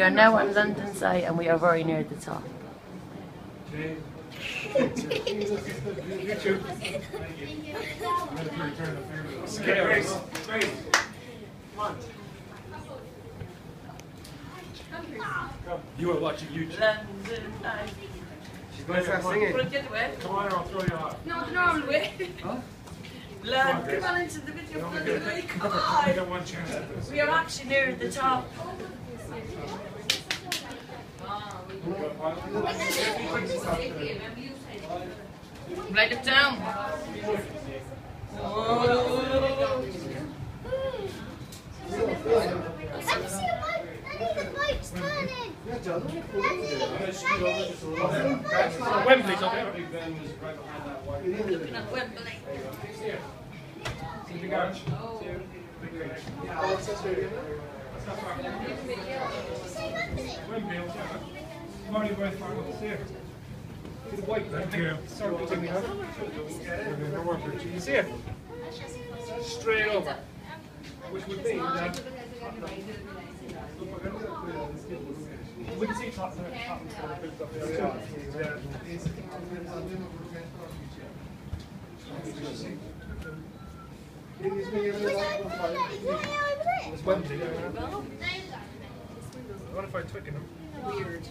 We are now on London side and we are very near the top. You are watching YouTube. London Eye. She's going to start singing. Put it the other way. Come on, or I'll throw you off. No, the normal way. London, come on into the video. Come on. You don't want chance at this. We are actually near the top. Write it down. Oh. Let me see a bike. Let me the bike's turning. Wembley's up there. Looking at Wembley. Big arch. Say Wembley. Wembley, up there. Come you both far up there. See the white Thank you. Sorry, take me out. No work, Richie. You see it? Straight over. Which would mean that we can see top there. Top is up there. Was that bloody guy over there? It's Wembley. What if I Twickenham? Weird.